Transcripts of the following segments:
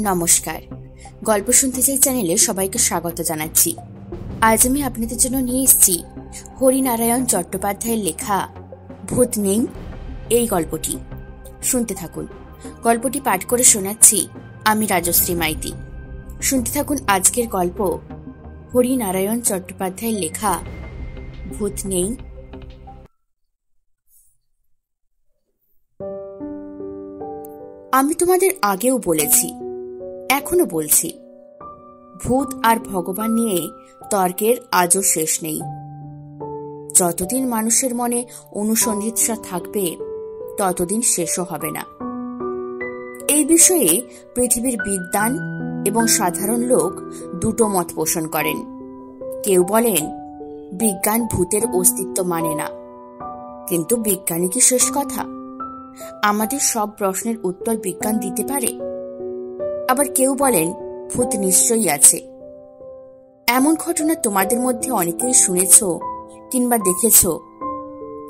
নমস্কার। গল্প শুনতে চাই চ্যানেলে সবাইকে স্বাগত জানাচ্ছি। আজ আমি আপনাদের জন্য নিয়ে এসেছি হরিনারায়ণ চট্টোপাধ্যায়ের লেখা ভূত নেই, এই গল্পটি। শুনতে থাকুন। গল্পটি পাঠ করে শোনাচ্ছি আমি রাজশ্রী মাইতি। শুনতে থাকুন আজকের গল্প হরিনারায়ণ চট্টোপাধ্যায়ের লেখা ভূত নেই। আমি তোমাদের আগেও বলেছি এখনও বলছি। ভূত আর ভগবান নিয়ে তর্কের আজও শেষ নেই। যতদিন মানুষের মনে অনুসন্ধিৎসা থাকবে, ততদিন শেষও হবে না। এই বিষয়ে পৃথিবীর বিদ্যান এবং সাধারণ লোক দুটো মত পোষণ করেন। কেউ বলেন, বিজ্ঞান ভূতের অস্তিত্ব মানে না। কিন্তু বিজ্ঞানী কি শেষ কথা? আমাদের সব প্রশ্নের উত্তর বিজ্ঞান দিতে পারে। আবার কেউ বলেন, ভূত নিশ্চয়ই আছে। এমন ঘটনা তোমাদের মধ্যে অনেকেই শুনেছ কিংবা দেখেছ।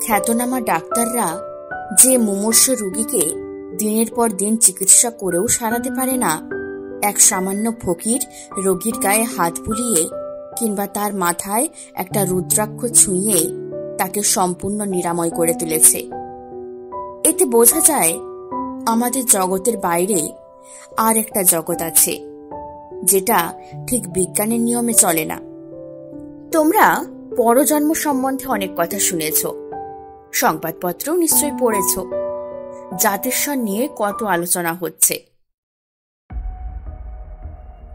খ্যাতনামা ডাক্তাররা যে মুমূর্ষ রোগীকে দিনের পর দিন চিকিৎসা করেও সারাতে পারে না, এক সামান্য ফকির রোগীর গায়ে হাত বুলিয়ে কিংবা তার মাথায় একটা রুদ্রাক্ষ ছুঁয়ে তাকে সম্পূর্ণ নিরাময় করে তুলেছে। এতে বোঝা যায়, আমাদের জগতের বাইরে আর একটা জগৎ আছে, যেটা ঠিক বিজ্ঞানের নিয়মে চলে না। তোমরা পরজন্ম সম্বন্ধে অনেক কথা শুনেছ সংবাদপত্রও নিশ্চয়ই পড়েছ, জাতিস্বর নিয়ে কত আলোচনা হচ্ছে।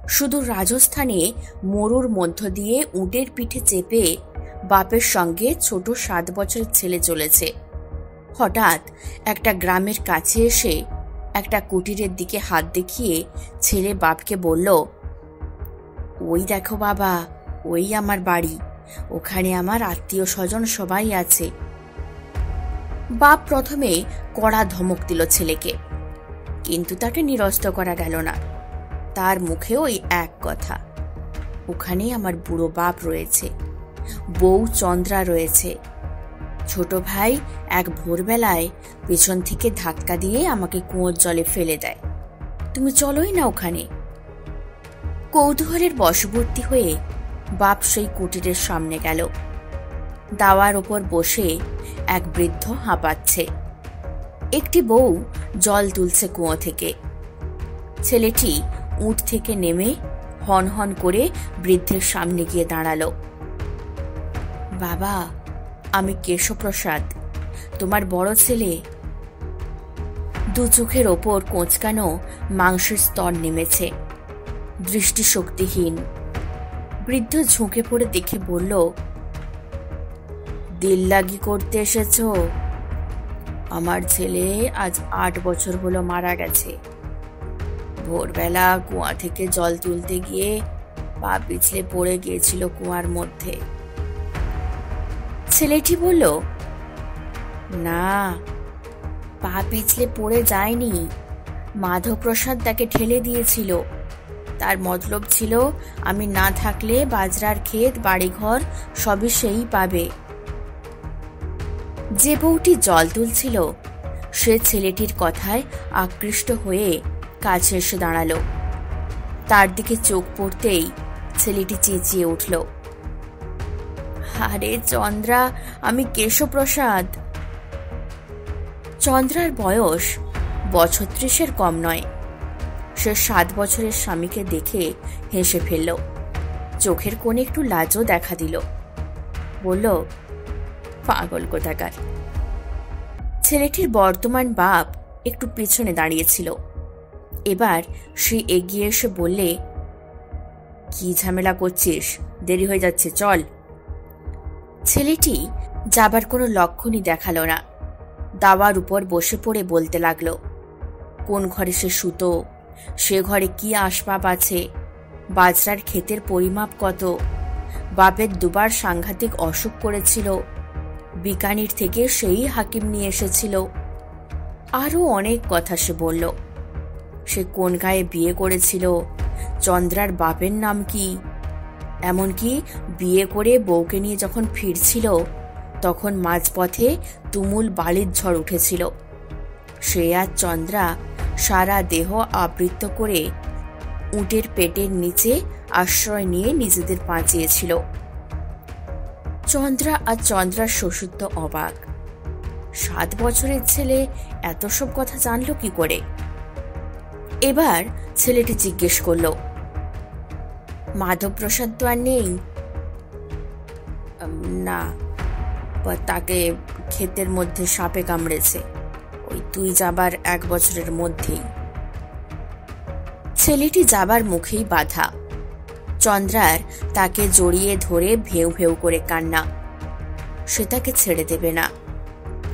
শুধু রাজস্থানে মরুর মধ্য দিয়ে উটের পিঠে চেপে বাপের সঙ্গে ছোট সাত বছরের ছেলে চলেছে। হঠাৎ একটা গ্রামের কাছে এসে একটা কুটিরের দিকে হাত দেখিয়ে ছেলে বাপকে বলল, ওই দেখো বাবা, ওই আমার বাড়ি। ওখানে আমার আত্মীয় স্বজন সবাই আছে। বাপ প্রথমে কড়া ধমক দিল ছেলেকে, কিন্তু তাকে নিরস্ত করা গেল না। তার মুখে ওই এক কথা, ওখানেই আমার বুড়ো বাপ রয়েছে, বউ চন্দ্রা রয়েছে ছোট ভাই এক ভোরবেলায় পেছন থেকে ধাক্কা দিয়ে আমাকে কুয়োর জলে ফেলে দেয়। তুমি চলোই না ওখানে। কৌতূহলের বশবর্তী হয়ে বাপ সেই কুটিরের সামনে গেল। দাওয়ার ওপর বসে এক বৃদ্ধ হাঁপাচ্ছে। একটি বউ জল তুলছে কুয়ো থেকে। ছেলেটি উঠ থেকে নেমে হন হন করে বৃদ্ধের সামনে গিয়ে দাঁড়াল। বাবা আমি কেশবপ্রসাদ, তোমার বড় ছেলে। দু চোখের ওপর কোঁচকানো মাংসের স্তর নেমেছে। দৃষ্টিশক্তিহীন। বৃদ্ধ ঝুঁকে পড়ে দেখে বলল দিল্লাগি করতে এসেছ? আমার ছেলে আজ আট বছর হলো মারা গেছে। ভোরবেলা কুয়া থেকে জল তুলতে গিয়ে পা পিছলে পড়ে গিয়েছিল কুয়ার মধ্যে। ছেলেটি বলল, না, পা পিছলে পড়ে যায়নি। মাধবপ্রসাদ তাকে ঠেলে দিয়েছিল। তার মতলব ছিল, আমি না থাকলে বাজরার ক্ষেত, বাড়িঘর সবই সেই পাবে। যে বউটি জল তুলছিল, সে ছেলেটির কথায় আকৃষ্ট হয়ে কাছে এসে দাঁড়াল। তার দিকে চোখ পড়তেই ছেলেটি চেঁচিয়ে উঠল। আরে চন্দ্রা, আমি কেশবপ্রসাদ চন্দ্রার বয়স বছর ত্রিশের কম নয়। সে সাত বছরের স্বামীকে দেখে হেসে ফেলল। চোখের কোণে একটু লাজও দেখা দিল। বলল, পাগল কোথাকার? ছেলেটির বর্তমান বাপ একটু পিছনে দাঁড়িয়েছিল। এবার সে এগিয়ে এসে বললে, কি ঝামেলা করছিস? দেরি হয়ে যাচ্ছে, চল। ছেলেটি যাবার কোনো লক্ষণই দেখাল না। দাওয়ার উপর বসে পড়ে বলতে লাগল, কোন ঘরে সে সুতো? সে ঘরে কি আসবাব আছে? বাজরার ক্ষেতের পরিমাপ কত? বাপের দুবার সাংঘাতিক অসুখ করেছিল। বিকানির থেকে সেই হাকিম নিয়ে এসেছিল। আরও অনেক কথা সে বলল, সে কোন গায়ে বিয়ে করেছিল? চন্দ্রার বাপের নাম কি? এমনকি বিয়ে করে বউকে নিয়ে যখন ফিরছিল, তখন মাঝপথে তুমুল বালির ঝড় উঠেছিল। সে আর চন্দ্রা সারা দেহ আবৃত করে উটের পেটের নিচে আশ্রয় নিয়ে নিজেদের বাঁচিয়েছিল। চন্দ্রা আর চন্দ্রার শ্বশুর তো অবাক। সাত বছরের ছেলে এত সব কথা জানলো কি করে? এবার ছেলেটি জিজ্ঞেস করল মাধবপ্রসাদ তো আর নেই। না তাকে ক্ষেতের মধ্যে সাপে কামড়েছে। ওই তুই যাবার এক বছরের মধ্যেই। ছেলেটি যাবার মুখেই বাধা। চন্দ্রার তাকে জড়িয়ে ধরে ভেউ ভেউ করে কান্না। সে তাকে ছেড়ে দেবে না।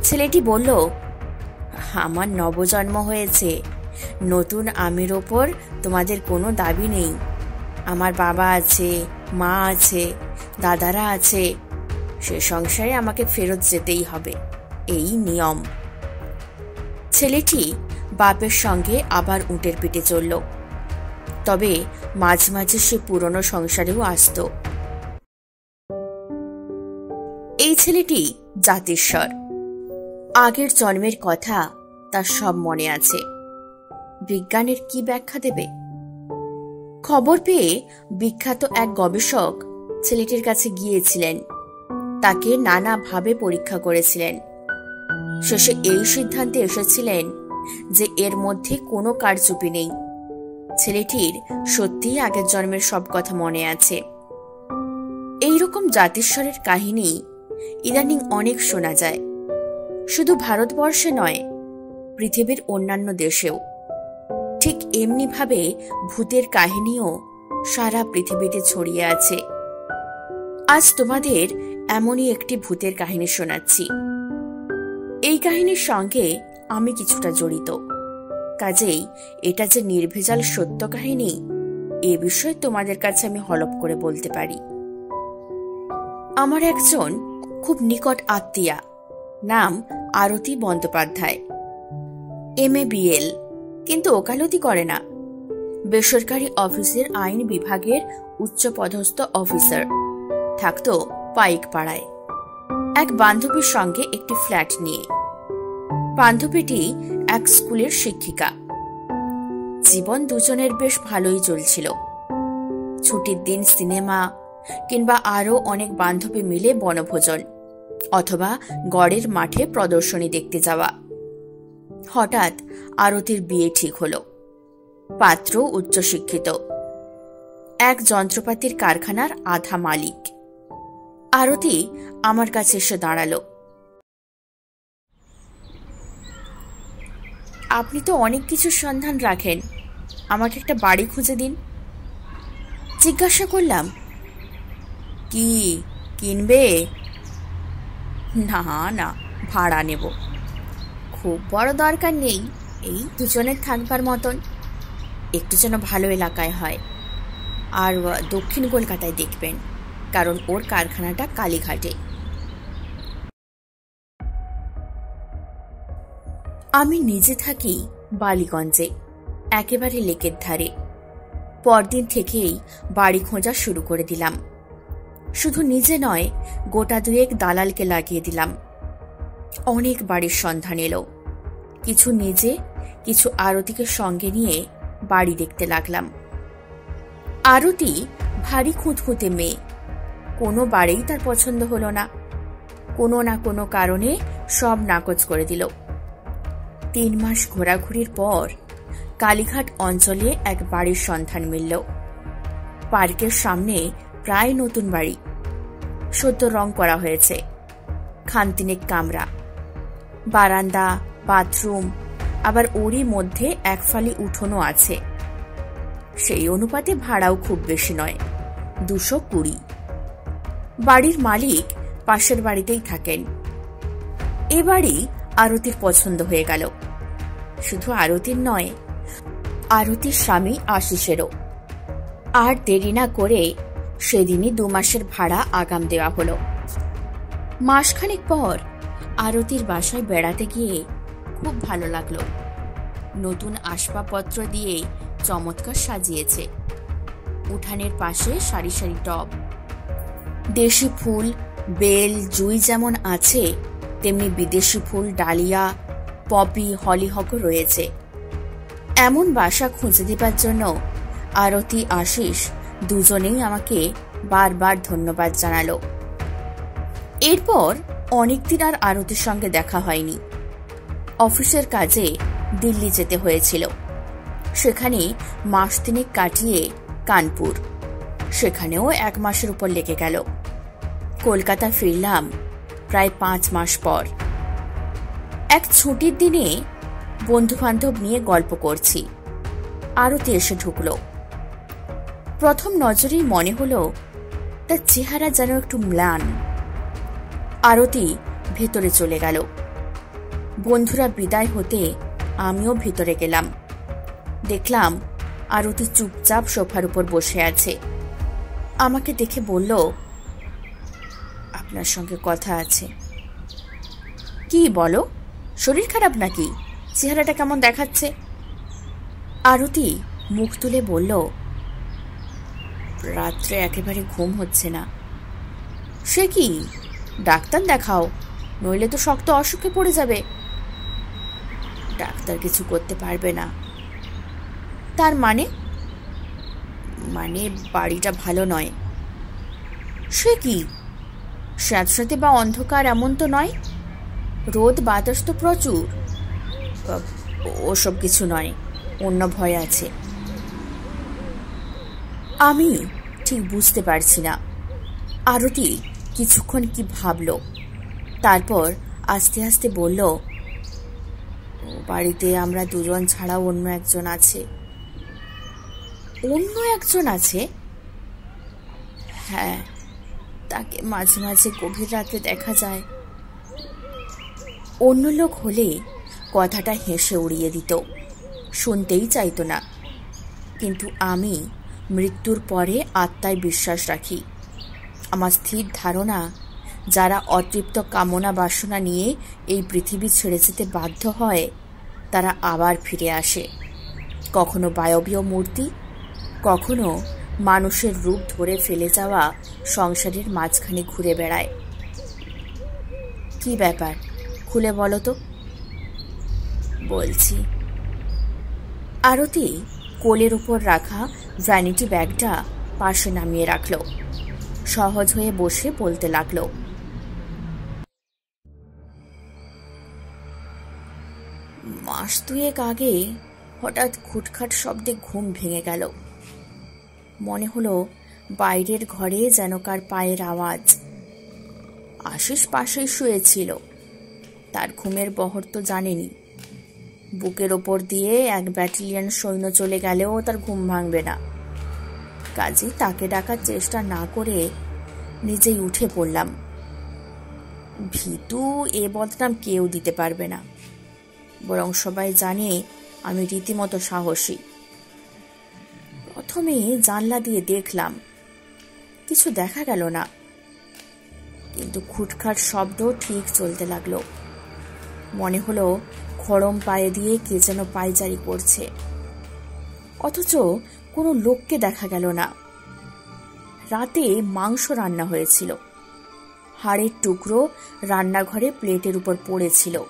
ছেলেটি বলল, আমার নবজন্ম হয়েছে। নতুন আমের ওপর তোমাদের কোনো দাবি নেই। আমার বাবা আছে, মা আছে, দাদারা আছে, সে সংসারে আমাকে ফেরত যেতেই হবে। এই নিয়ম। ছেলেটি বাপের সঙ্গে আবার উটের পিঠে চলল। তবে মাঝে মাঝে সে পুরনো সংসারেও আসত। এই ছেলেটি জাতিস্বর। আগের জন্মের কথা তার সব মনে আছে। বিজ্ঞানের কি ব্যাখ্যা দেবে? খবর পেয়ে বিখ্যাত এক গবেষক ছেলেটির কাছে গিয়েছিলেন। তাকে নানাভাবে পরীক্ষা করেছিলেন। শেষে এই সিদ্ধান্তে এসেছিলেন যে এর মধ্যে কোনো কারচুপি নেই। ছেলেটির সত্যিই আগের জন্মের সব কথা মনে আছে। এইরকম জাতিস্বরের কাহিনী ইদানিং অনেক শোনা যায়। শুধু ভারতবর্ষে নয়, পৃথিবীর অন্যান্য দেশেও। ঠিক এমনিভাবে ভূতের কাহিনীও সারা পৃথিবীতে ছড়িয়ে আছে। আজ তোমাদের এমনই একটি ভূতের কাহিনী শোনাচ্ছি। এই কাহিনীর সঙ্গে আমি কিছুটা জড়িত। কাজেই এটা যে নির্ভেজাল সত্য কাহিনী, এ বিষয়ে তোমাদের কাছে আমি হলপ করে বলতে পারি। আমার একজন খুব নিকট আত্মীয়া, নাম Arati Bandyopadhyay, M A BL কিন্তু ওকালতি করে না। বেসরকারি অফিসের আইন বিভাগের উচ্চপদস্থ অফিসার থাকত পাইক পাড়ায় এক বান্ধবীর সঙ্গে একটি ফ্ল্যাট নিয়ে। বান্ধবীটি এক স্কুলের শিক্ষিকা। জীবন দুজনের বেশ ভালোই চলছিল। ছুটির দিন সিনেমা কিংবা আরও অনেক বান্ধবী মিলে বনভোজন অথবা গড়ের মাঠে প্রদর্শনী দেখতে যাওয়া। হঠাৎ আরতির বিয়ে ঠিক হলো। পাত্র উচ্চশিক্ষিত। এক যন্ত্রপাতির কারখানার আধা মালিক। আরতি আমার কাছে এসে দাঁড়াল। আপনি তো অনেক কিছু সন্ধান রাখেন। আমাকে একটা বাড়ি খুঁজে দিন। জিজ্ঞাসা করলাম, কি কিনবে? না না, ভাড়া নেব। খুব বড় দরকার নেই এই দুজনের থাকবার মতন। একটু যেন ভালো এলাকায় হয়। আর দক্ষিণ কলকাতায় দেখবেন, কারণ ওর কারখানাটা কালীঘাটে। আমি নিজে থাকি বালিগঞ্জে, একেবারে লেকের ধারে। পরদিন থেকেই বাড়ি খোঁজা শুরু করে দিলাম। শুধু নিজে নয়, গোটা দুয়েক দালালকে লাগিয়ে দিলাম। অনেক বাড়ির সন্ধান এলো। কিছু নিজে কিছু আরতিকে সঙ্গে নিয়ে বাড়ি দেখতে লাগলাম। আরতি ভারী খুঁতখুঁতে মেয়ে। কোনো বাড়িই তার পছন্দ হলো না। কোনো না কোনো কারণে সব নাকচ করে দিল। তিন মাস ঘোরাঘুরির পর কালীঘাট অঞ্চলে এক বাড়ির সন্ধান মিলল। পার্কের সামনে প্রায় নতুন বাড়ি। সদ্য রং করা হয়েছে। খানতিনেক কামরা। বারান্দা বাথরুম। আবার ওরই মধ্যে এক ফালি উঠোনও আছে। সেই অনুপাতে ভাড়াও খুব বেশি নয়, দুশো কুড়ি। বাড়ির মালিক পাশের বাড়িতেই থাকেন। এ বাড়ি আরতির পছন্দ হয়ে গেল। শুধু আরতির নয়, আরতির স্বামী আশিসেরও। আর দেরি না করে সেদিনই দু মাসের ভাড়া আগাম দেওয়া হলো। মাসখানেক পর আরতির বাসায় বেড়াতে গিয়ে খুব ভালো লাগল। নতুন আসবাবপত্র দিয়ে চমৎকার সাজিয়েছে। উঠানের পাশে সারি সারি টব। দেশি ফুল, বেল, জুই যেমন আছে, তেমনি বিদেশি ফুল, ডালিয়া, পপি, হলিহকও রয়েছে। এমন বাসা খুঁজে দেবার জন্য আরতি আশিস দুজনেই আমাকে বারবার ধন্যবাদ জানালো। এরপর অনেকদিন আর আরতির সঙ্গে দেখা হয়নি। অফিসের কাজে দিল্লি যেতে হয়েছিল। সেখানে মাস তিনেক কাটিয়ে কানপুর। সেখানেও এক মাসের উপর লেগে গেল। কলকাতা ফিরলাম প্রায় পাঁচ মাস পর। এক ছুটির দিনে বন্ধু বান্ধব নিয়ে গল্প করছি। আরতি এসে ঢুকল। প্রথম নজরেই মনে হলো, তার চেহারা যেন একটু ম্লান। আরতি ভেতরে চলে গেল। বন্ধুরা বিদায় হতে আমিও ভিতরে গেলাম। দেখলাম আরতি চুপচাপ সোফার উপর বসে আছে। আমাকে দেখে বলল, আপনার সঙ্গে কথা আছে। কি বলো? শরীর খারাপ নাকি? চেহারাটা কেমন দেখাচ্ছে? আরতি মুখ তুলে বলল, রাত্রে একেবারে ঘুম হচ্ছে না। সে কি? ডাক্তার দেখাও, নইলে তো শক্ত অসুখে পড়ে যাবে। ডাক্তার কিছু করতে পারবে না। তার মানে? মানে বাড়িটা ভালো নয়। সে কি? স্যাঁতস্যাঁতে বা অন্ধকার এমন তো নয়? রোদ, বাতাস তো প্রচুর। ওসব কিছু নয়, অন্য ভয় আছে। আমি ঠিক বুঝতে পারছি না। আরতি কিছুক্ষণ কি ভাবল, তারপর আস্তে আস্তে বলল বাড়িতে আমরা দুজন ছাড়াও অন্য একজন আছে। অন্য একজন আছে? হ্যাঁ তাকে মাঝে মাঝে গভীর রাতে দেখা যায়। অন্য লোক হলে কথাটা হেসে উড়িয়ে দিত, শুনতেই চাইতো না। কিন্তু আমি মৃত্যুর পরে আত্মায় বিশ্বাস রাখি। আমার স্থির ধারণা, যারা অতৃপ্ত কামনা বাসনা নিয়ে এই পৃথিবী ছেড়ে যেতে বাধ্য হয় তারা আবার ফিরে আসে। কখনো বায়বীয় মূর্তি, কখনো মানুষের রূপ ধরে ফেলে যাওয়া সংসারের মাঝখানে ঘুরে বেড়ায়। কি ব্যাপার? খুলে বলো তো। বলছি, আরতি কোলের উপর রাখা ভ্যানিটি ব্যাগটা পাশে নামিয়ে রাখল। সহজ হয়ে বসে বলতে লাগল মাস দুয়েক আগে হঠাৎ খুটখাট শব্দে ঘুম ভেঙে গেল। মনে হলো বাইরের ঘরে যেন কার পায়ের আওয়াজ। আশিস পাশেই শুয়েছিল। তার ঘুমের বহর তো জানেনি। বুকের ওপর দিয়ে এক ব্যাটালিয়ন সৈন্য চলে গেলেও তার ঘুম ভাঙবে না। কাজে তাকে ডাকার চেষ্টা না করে নিজেই উঠে পড়লাম। ভিতু এ বদনাম কেউ দিতে পারবে না। বরং সবাই জানে আমি রীতিমতো সাহসী। প্রথমে জানলা দিয়ে দেখলাম, কিছু দেখা গেল না। কিন্তু খুটখাট শব্দ ঠিক চলতে লাগল। মনে হলো খড়ম পায়ে দিয়ে কে যেন পায়চারি করছে। অথচ কোনো লোককে দেখা গেল না। রাতে মাংস রান্না হয়েছিল। হাড়ের টুকরো রান্নাঘরে প্লেটের উপর পড়েছিল।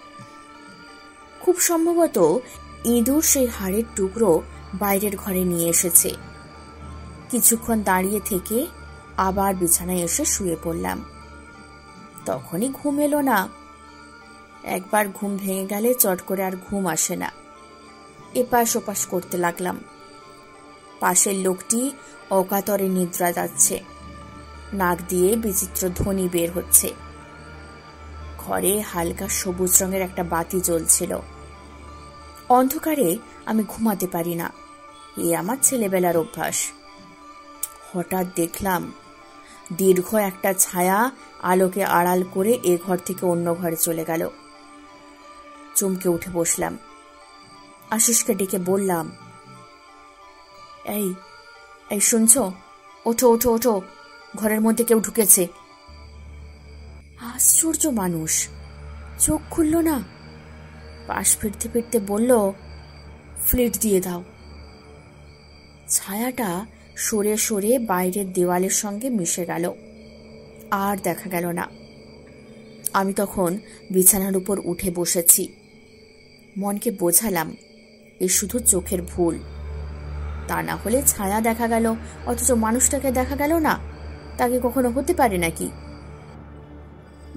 খুব সম্ভবত ইঁদুর সেই হাড়ের টুকরো বাইরের ঘরে নিয়ে এসেছে। কিছুক্ষণ দাঁড়িয়ে থেকে আবার বিছানায় এসে শুয়ে পড়লাম। তখনই ঘুম এলো না। একবার ঘুম ভেঙে গেলে চট করে আর ঘুম আসে না। এপাশ ওপাশ করতে লাগলাম। পাশের লোকটি অকাতরে নিদ্রা যাচ্ছে। নাক দিয়ে বিচিত্র ধ্বনি বের হচ্ছে। ঘরে হালকা সবুজ রঙের একটা বাতি জ্বলছিল। অন্ধকারে আমি ঘুমাতে পারি না। এ আমার ছেলেবেলার অভ্যাস। হঠাৎ দেখলাম, দীর্ঘ একটা ছায়া আলোকে আড়াল করে এ ঘর থেকে অন্য ঘরে চলে গেল। চমকে উঠে বসলাম। আশিসকে ডেকে বললাম, এই এই শুনছ? ওঠো ওঠো ওঠো। ঘরের মধ্যে কেউ ঢুকেছে। আশ্চর্য মানুষ। চোখ খুলল না। পাশ ফিরতে ফিরতে বলল, ফ্লিট দিয়ে দাও। ছায়াটা সরে সরে বাইরের দেওয়ালের সঙ্গে মিশে গেল। আর দেখা গেল না। আমি তখন বিছানার উপর উঠে বসেছি। মনকে বোঝালাম, এ শুধু চোখের ভুল। তা না হলে ছায়া দেখা গেল, অথচ মানুষটাকে দেখা গেল না। তাকে কখনো হতে পারে নাকি?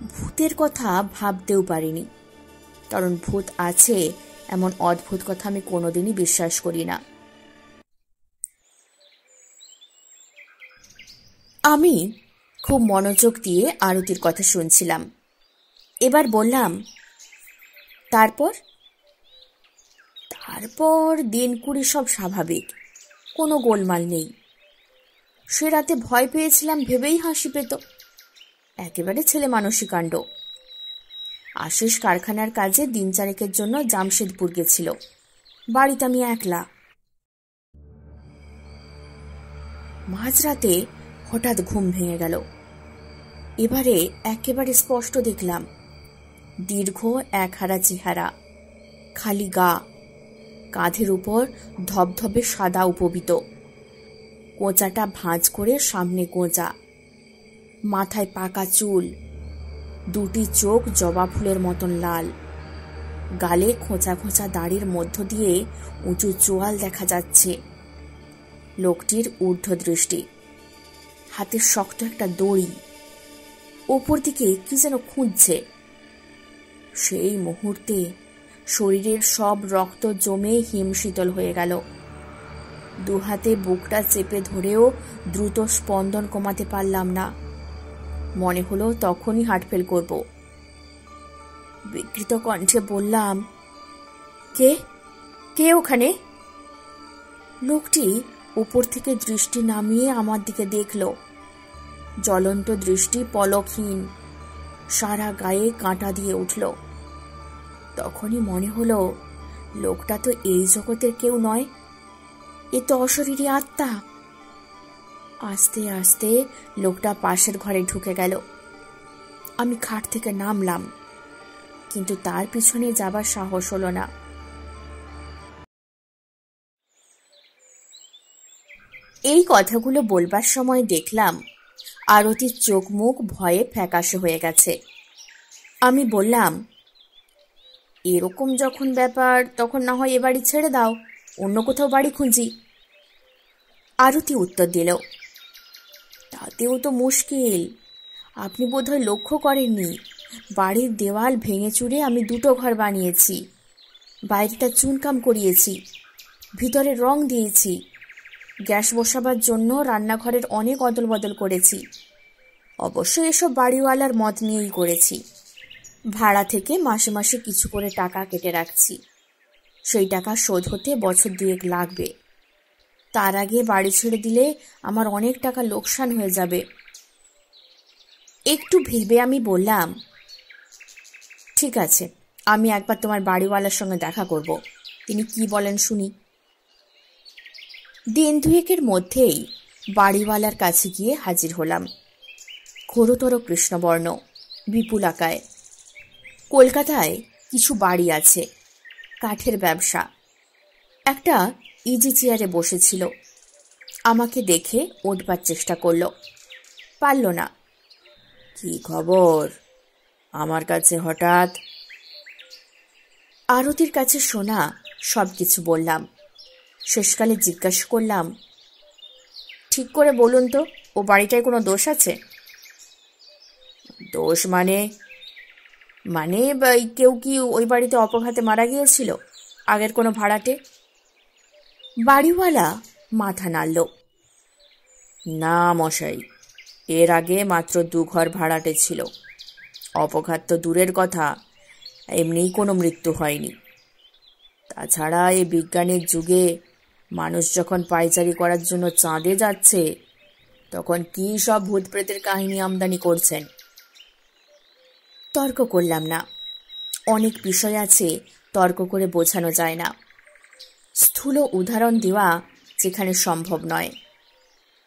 ভূতের কথা ভাবতেও পারিনি। কারণ ভূত আছে, এমন অদ্ভুত কথা আমি কোনোদিনই বিশ্বাস করি না। আমি খুব মনোযোগ দিয়ে আরতির কথা শুনছিলাম। এবার বললাম, তারপর? তারপর দিন কুড়ি সব স্বাভাবিক, কোনো গোলমাল নেই। সে রাতে ভয় পেয়েছিলাম, ভেবেই হাসি পেত। একেবারে ছেলে মানসিক কাণ্ড। আশিস কারখানার কাজে দিন চারেকের জন্য জামশেদপুর গেছিল। বাড়িতে আমি একলা। মাঝরাতে হঠাৎ ঘুম ভেঙে গেল। এবারে একেবারে স্পষ্ট দেখলাম। দীর্ঘ এক হারা চেহারা, খালি গা, কাঁধের উপর ধবধবে সাদা উপবিত। কোঁচাটা ভাঁজ করে সামনে গোঁজা মাথায় পাকা চুল। দুটি চোখ জবা ফুলের মতন লাল। গালে খোঁচা খোঁচা দাড়ির মধ্য দিয়ে উঁচু চোয়াল দেখা যাচ্ছে। লোকটির ঊর্ধ্ব দৃষ্টি। হাতে শক্ত একটা দড়ি। ওপর দিকে কি যেন খুঁজছে। সেই মুহূর্তে শরীরের সব রক্ত জমে হিমশীতল হয়ে গেল। দুহাতে বুকটা চেপে ধরেও দ্রুত স্পন্দন কমাতে পারলাম না। মনে হলো তখনই হার্টফেল করব। বিকৃত কণ্ঠে বললাম, কে? কে ওখানে? লোকটি উপর থেকে দৃষ্টি নামিয়ে আমার দিকে দেখল। জ্বলন্ত দৃষ্টি পলকহীন, সারা গায়ে কাঁটা দিয়ে উঠল। তখনই মনে হলো, লোকটা তো এই জগতের কেউ নয়। এ তো অশরীরী আত্মা। আস্তে আস্তে লোকটা পাশের ঘরে ঢুকে গেল। আমি খাট থেকে নামলাম, কিন্তু তার পিছনে যাবার সাহস হলো না। এই কথাগুলো বলবার সময় দেখলাম আরতির চোখ মুখ ভয়ে ফ্যাকাশে হয়ে গেছে। আমি বললাম, এরকম যখন ব্যাপার, তখন না হয় এ বাড়ি ছেড়ে দাও, অন্য কোথাও বাড়ি খুঁজি। আরতি উত্তর দিল তাতেও তো মুশকিল। আপনি বোধহয় লক্ষ্য করেননি, বাড়ির দেওয়াল ভেঙে চুরে আমি দুটো ঘর বানিয়েছি। বাইরেটা চুনকাম করিয়েছি, ভিতরে রং দিয়েছি। গ্যাস বসাবার জন্য রান্নাঘরের অনেক অদল বদল করেছি। অবশ্য এসব বাড়িওয়ালার মত নিয়েই করেছি। ভাড়া থেকে মাসে মাসে কিছু করে টাকা কেটে রাখছি। সেই টাকা শোধ হতে বছর দুয়েক লাগবে। তার আগে বাড়ি ছেড়ে দিলে আমার অনেক টাকা লোকসান হয়ে যাবে। একটু ভেবে আমি বললাম, ঠিক আছে, আমি একবার তোমার বাড়িওয়ালার সঙ্গে দেখা করব। তিনি কি বলেন শুনি? দিন দুয়েকের মধ্যেই বাড়িওয়ালার কাছে গিয়ে হাজির হলাম। ঘোরতর কৃষ্ণবর্ণ, বিপুল আকায়। কলকাতায় কিছু বাড়ি আছে, কাঠের ব্যবসা। একটা ইজি চেয়ারে বসেছিল। আমাকে দেখে উঠবার চেষ্টা করল। পারল না। কি খবর? আমার কাছে হঠাৎ আরতির কাছে শোনা সব কিছু বললাম। শেষকালে জিজ্ঞাসা করলাম, ঠিক করে বলুন তো, ও বাড়িটায় কোনো দোষ আছে? দোষ মানে? মানে কেউ কি ওই বাড়িতে অপঘাতে মারা গিয়েছিল আগের কোনো ভাড়াটে? বাড়িওয়ালা মাথা নাড়ল। না, মশাই, এর আগে মাত্র দু ঘর ভাড়াটে ছিল। অপঘাত তো দূরের কথা, এমনিই কোনো মৃত্যু হয়নি। তাছাড়া এই বিজ্ঞানের যুগে মানুষ যখন পাইচারি করার জন্য চাঁদে যাচ্ছে, তখন কি সব ভূত প্রেতের কাহিনী আমদানি করছেন? তর্ক করলাম না। অনেক বিষয় আছে, তর্ক করে বোঝানো যায় না। স্থূল উদাহরণ দেওয়া যেখানে সম্ভব নয়।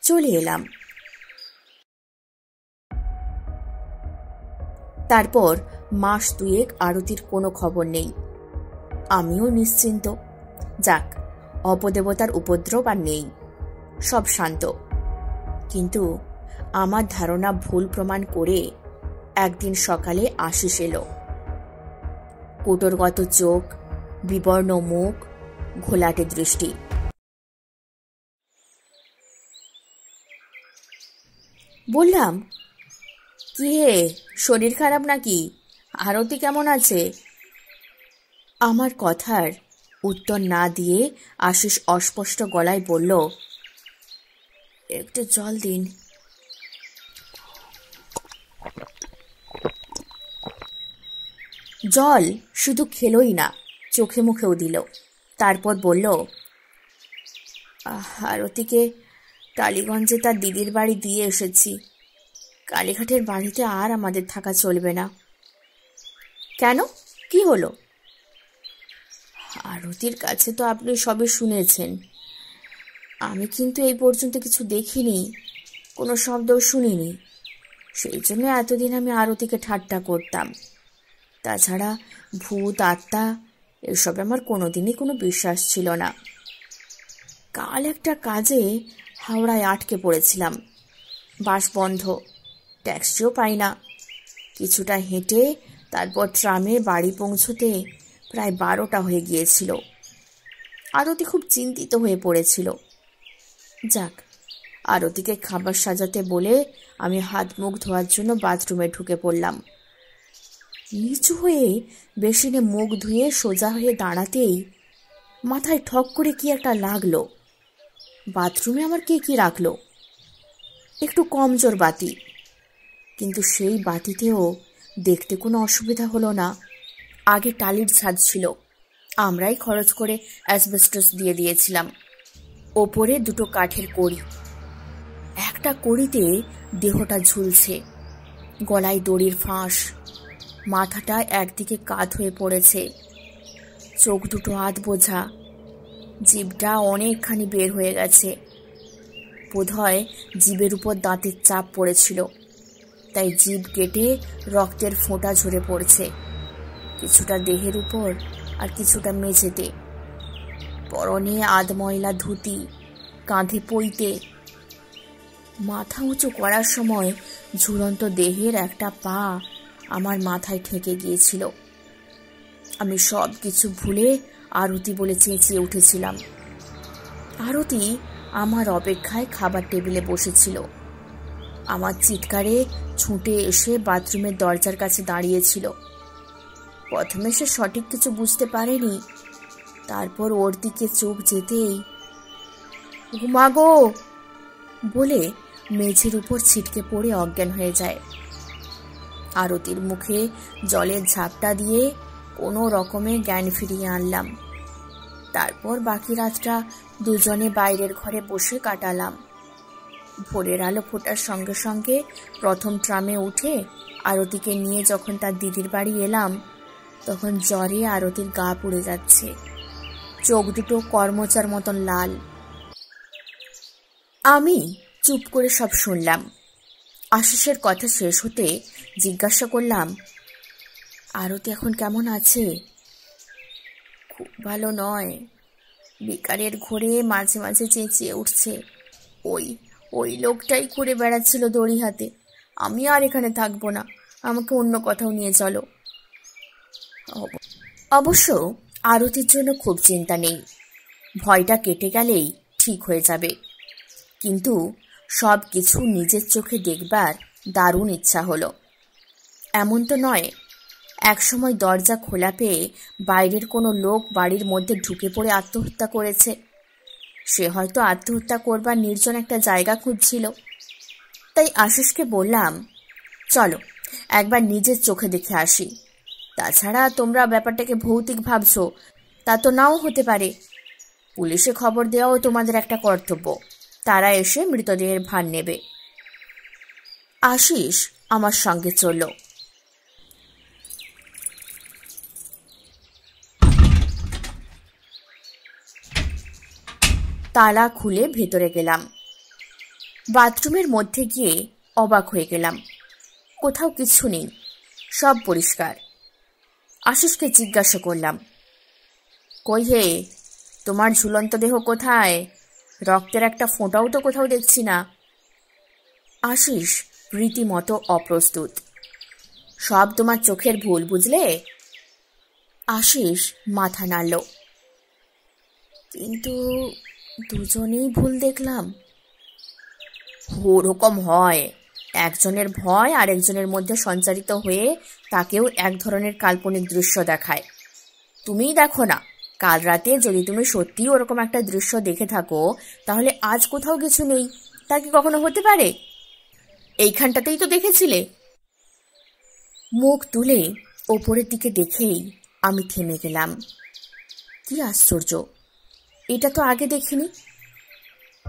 চলে এলাম। তারপর মাস দুয়েক আরতির কোনো খবর নেই। আমিও নিশ্চিন্ত। যাক, অপদেবতার উপদ্রব আর নেই। সব শান্ত। কিন্তু আমার ধারণা ভুল প্রমাণ করে একদিন সকালে আশিস এলো। কোটরগত চোখ, বিবর্ণ মুখ ঘোলাটে দৃষ্টি। বললাম, কি হে, শরীর খারাপ নাকি? আরতি কেমন আছে? আমার কথার উত্তর না দিয়ে আশিস অস্পষ্ট গলায় বলল, একটু জল দিন। জল শুধু খেলই না, চোখে মুখেও দিল। তারপর বলল আরতিকে টালিগঞ্জে তার দিদির বাড়ি দিয়ে এসেছি। কালীঘাটের বাড়িতে আর আমাদের থাকা চলবে না। কেন? কি হলো? আরতির কাছে তো আপনি সবে শুনেছেন। আমি কিন্তু এই পর্যন্ত কিছু দেখিনি, কোনো শব্দও শুনিনি। সেই জন্য এতদিন আমি আরতিকে ঠাট্টা করতাম। তাছাড়া ভূত, আত্মা এসবে আমার কোনোদিনই কোনো বিশ্বাস ছিল না। কাল একটা কাজে হাওড়ায় আটকে পড়েছিলাম। বাস বন্ধ, ট্যাক্সিও পাই না। কিছুটা হেঁটে তারপর ট্রামে বাড়ি পৌঁছতে প্রায় বারোটা হয়ে গিয়েছিল। আরতি খুব চিন্তিত হয়ে পড়েছিল। যাক, আরতিকে খাবার সাজাতে বলে আমি হাত মুখ ধোয়ার জন্য বাথরুমে ঢুকে পড়লাম। নিচু হয়ে বেসিনে মুখ ধুয়ে সোজা হয়ে দাঁড়াতেই মাথায় ঠক করে কি একটা লাগল। বাথরুমে আমার কে কি রাখল? একটু কমজোর বাতি। কিন্তু সেই বাতিতেও দেখতে কোনো অসুবিধা হলো না। আগে টালির ছাদ ছিল। আমরাই খরচ করে অ্যাসবেস্টস দিয়ে দিয়েছিলাম। ওপরে দুটো কাঠের কড়ি। একটা কড়িতে দেহটা ঝুলছে। গলায় দড়ির ফাঁস। মাথাটা একদিকে কাত হয়ে পড়েছে। চোখ দুটো হাত বোঝা। জীবটা অনেকখানি বের হয়ে গেছে। বোধহয় জীবের উপর দাঁতের চাপ পড়েছিল। তাই জীব কেটে রক্তের ফোঁটা ঝরে পড়ছে। কিছুটা দেহের উপর আর কিছুটা মেঝেতে। পরনে আধ ময়লা ধুতি, কাঁধে পইতে মাথা উঁচু করার সময় ঝুলন্ত দেহের একটা পা আমার মাথায় ঠেকে গিয়েছিল। আমি সব কিছু ভুলে আরতি বলে চেঁচিয়ে উঠেছিলাম। আরতি আমার অপেক্ষায় খাবার টেবিলে বসেছিল। আমার চিৎকারে ছুটে এসে বাথরুমের দরজার কাছে দাঁড়িয়েছিল। প্রথমে সে সঠিক কিছু বুঝতে পারেনি। তারপর ওর দিকে চোখ যেতেই ঘুমাগো! বলে মেঝের উপর ছিটকে পড়ে অজ্ঞান হয়ে যায়। আরতির মুখে জলের ঝাপটা দিয়ে কোনো রকমে জ্ঞান ফিরিয়ে আনলাম। তারপর বাকি রাতটা দুজনে বাইরের ঘরে বসে কাটালাম। ভোরের আলো ফোটার সঙ্গে সঙ্গে প্রথম ট্রামে উঠে আরতিকে নিয়ে যখন তার দিদির বাড়ি এলাম, তখন জ্বরে আরতির গা পুড়ে যাচ্ছে। চোখ দুটো কর্মচার মতন লাল। আমি চুপ করে সব শুনলাম। আশিসের কথা শেষ হতে জিজ্ঞাসা করলাম আরতি এখন কেমন আছে? খুব ভালো নয়। বেকারের ঘোরে মাঝে মাঝে চেঁচিয়ে উঠছে, ওই ওই লোকটাই ঘুরে বেড়াচ্ছিল দড়ি হাতে আমি আর এখানে থাকব না, আমাকে অন্য কোথাও নিয়ে চলো। অবশ্য আরতির জন্য খুব চিন্তা নেই। ভয়টা কেটে গেলেই ঠিক হয়ে যাবে। কিন্তু সব কিছু নিজের চোখে দেখবার দারুণ ইচ্ছা হলো। এমন তো নয়। একসময় দরজা খোলা পেয়ে বাইরের কোনো লোক বাড়ির মধ্যে ঢুকে পড়ে আত্মহত্যা করেছে। সে হয়তো আত্মহত্যা করবার নির্জন একটা জায়গা খুঁজছিল। তাই আশিসকে বললাম, চলো, একবার নিজের চোখে দেখে আসি। তাছাড়া তোমরা ব্যাপারটাকে ভৌতিক ভাবছ, তা তো নাও হতে পারে। পুলিশে খবর দেওয়াও তোমাদের একটা কর্তব্য। তারা এসে মৃতদেহের ভার নেবে। আশিস আমার সঙ্গে চলল। তালা খুলে ভেতরে গেলাম। বাথরুমের মধ্যে গিয়ে অবাক হয়ে গেলাম। কোথাও কিছু নেই, সব পরিষ্কার। আশিসকে জিজ্ঞাসা করলাম, কই হে, তোমার ঝুলন্ত দেহ কোথায়? রক্তের একটা ফোঁটাও তো কোথাও দেখছি না। আশিস রীতিমতো অপ্রস্তুত, সব তোমার চোখের ভুল বুঝলে? আশিস মাথা নাড়ল, কিন্তু দুজনেই ভুল দেখলাম। ওরকম হয়। একজনের ভয় আর একজনের মধ্যে সঞ্চারিত হয়ে তাকেও এক ধরনের কাল্পনিক দৃশ্য দেখায়। তুমিই দেখো না, কাল রাতে যদি তুমি সত্যিই ওরকম একটা দৃশ্য দেখে থাকো, তাহলে আজ কোথাও কিছু নেই। তা কি কখনো হতে পারে? এইখানটাতেই তো দেখেছিলে। মুখ তুলে ওপরের দিকে দেখেই আমি থেমে গেলাম। কি আশ্চর্য! এটা তো আগে দেখিনি।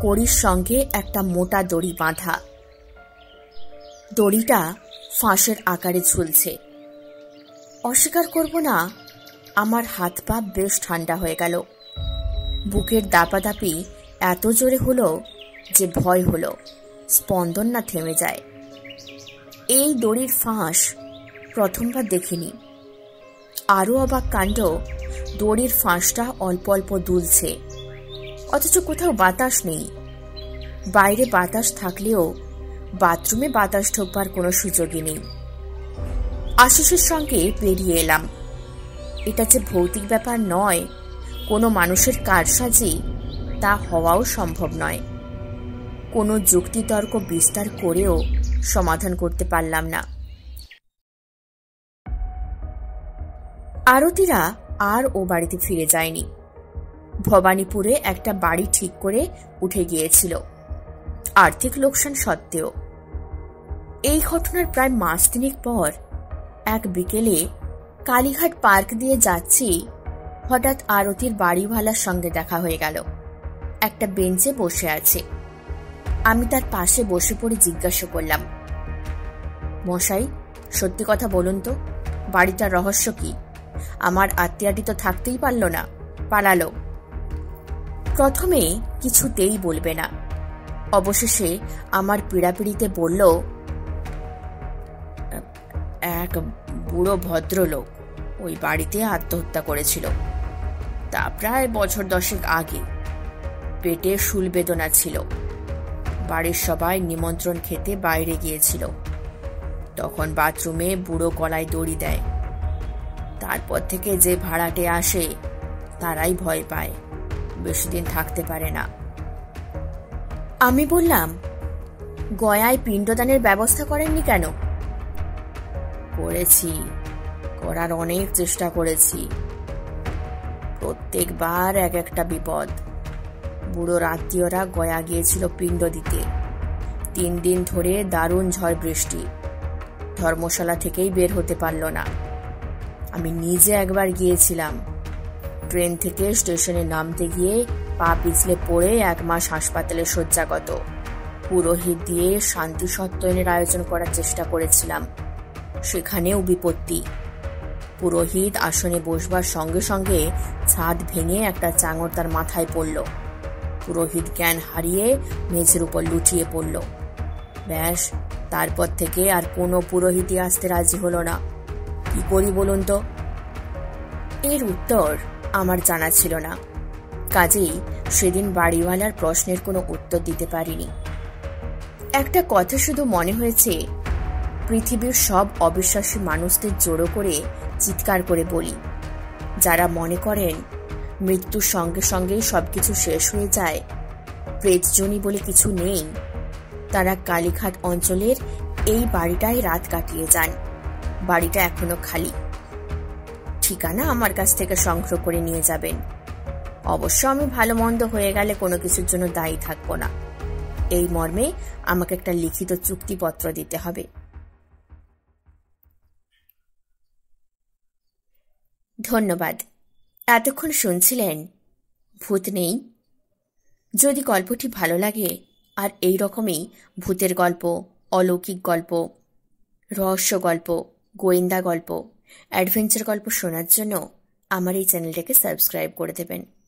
কড়ির সঙ্গে একটা মোটা দড়ি বাঁধা। দড়িটা ফাঁসের আকারে ঝুলছে। অস্বীকার করব না, আমার হাত পা বেশ ঠান্ডা হয়ে গেল। বুকের দাপাদাপি এত জোরে হলো যে ভয় হলো, স্পন্দন না থেমে যায়। এই দড়ির ফাঁস প্রথমবার দেখিনি। আরও অবাক কাণ্ড, দড়ির ফাঁসটা অল্প অল্প দুলছে। অথচ কোথাও বাতাস নেই। বাইরে বাতাস থাকলেও বাথরুমে বাতাস ঢোকবার কোনো সুযোগই নেই। আশিসের সঙ্গে পেরিয়ে এলাম। এটা যে ভৌতিক ব্যাপার নয়, কোনো মানুষের কারসাজি, তা হওয়াও সম্ভব নয়। কোনো যুক্তিতর্ক বিস্তার করেও সমাধান করতে পারলাম না। আরতিরা আর ও বাড়িতে ফিরে যায়নি। ভবানীপুরে একটা বাড়ি ঠিক করে উঠে গিয়েছিল। আর্থিক লোকসান সত্ত্বেও। এই ঘটনার প্রায় মাস তিনেক পর এক বিকেলে কালীঘাট পার্ক দিয়ে যাচ্ছি, হঠাৎ আরতির বাড়িওয়ালার সঙ্গে দেখা হয়ে গেল। একটা বেঞ্চে বসে আছে। আমি তার পাশে বসে পড়ে জিজ্ঞাসা করলাম, মশাই, সত্যি কথা বলুন তো, বাড়িটার রহস্য কি? আমার আত্মীয়াটি তো থাকতেই পারল না, পালালো। প্রথমে কিছুতেই বলবে না। অবশেষে আমার পীড়াপিড়িতে বলল, এক বুড়ো ভদ্রলোক ওই বাড়িতে আত্মহত্যা করেছিল। তা প্রায় বছর দশেক আগে। পেটে শুল বেদনা ছিল। বাড়ির সবাই নিমন্ত্রণ খেতে বাইরে গিয়েছিল। তখন বাথরুমে বুড়ো গলায় দড়ি দেয়। তারপর থেকে যে ভাড়াটে আসে, তারাই ভয় পায়। বেশি দিন থাকতে পারে না। আমি বললাম, গয়ায় পিণ্ডদানের ব্যবস্থা করেননি কেন? করেছি, করার অনেক চেষ্টা করেছি। প্রত্যেকবার এক একটা বিপদ। বুড়োর আত্মীয়রা গয়া গিয়েছিল পিণ্ড দিতে। তিন দিন ধরে দারুণ ঝড় বৃষ্টি। ধর্মশালা থেকেই বের হতে পারল না। আমি নিজে একবার গিয়েছিলাম। ট্রেন থেকে স্টেশনে নামতে গিয়ে পা পিছলে পড়ে এক মাস হাসপাতালে শয্যাগত। পুরোহিত দিয়ে শান্তি সত্তয়নের আয়োজন করার চেষ্টা করেছিলাম। সেখানেও বিপত্তি। পুরোহিত আসনে বসবার সঙ্গে সঙ্গে ছাদ ভেঙে একটা চাঙর তার মাথায় পড়ল। পুরোহিত জ্ঞান হারিয়ে মেঝের উপর লুটিয়ে পড়ল। ব্যাস, তারপর থেকে আর কোনো পুরোহিতই আসতে রাজি হলো না। কি করি বলুন তো? এর উত্তর আমার জানা ছিল না। কাজেই সেদিন বাড়িওয়ালার প্রশ্নের কোনো উত্তর দিতে পারিনি। একটা কথা শুধু মনে হয়েছে, পৃথিবীর সব অবিশ্বাসী মানুষদের জড়ো করে চিৎকার করে বলি। যারা মনে করেন, মৃত্যুর সঙ্গে সঙ্গেই সবকিছু শেষ হয়ে যায় প্রেতজনী বলে কিছু নেই, তারা কালীঘাট অঞ্চলের এই বাড়িটায় রাত কাটিয়ে যান। বাড়িটা এখনও খালি। ঠিকানা আমার কাছ থেকে সংগ্রহ করে নিয়ে যাবেন। অবশ্য আমি ভালো মন্দ হয়ে গেলে কোনো কিছুর জন্য দায়ী থাকব না। এই মর্মে আমাকে একটা লিখিত চুক্তিপত্র দিতে হবে। ধন্যবাদ। এতক্ষণ শুনছিলেন, ভূত নেই? যদি গল্পটি ভালো লাগে, আর এই রকমই ভূতের গল্প, অলৌকিক গল্প, রহস্য গল্প, গোয়েন্দা গল্প অ্যাডভেঞ্চার গল্প শোনার জন্য আমার এই চ্যানেলটাকে সাবস্ক্রাইব করে দেবেন।